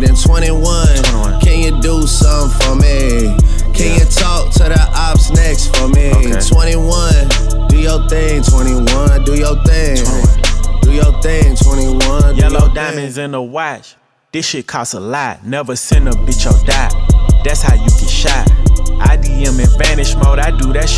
made in 21. 21. Can you do something for me? Can you talk to the ops next for me? Okay. 21, do your thing. 21, do your thing. Do your thing. 21. Yellow diamonds thing. in the watch. This shit costs a lot. Never send a bitch or die. That's how you get shot. I DM in vanish mode. I do that shit.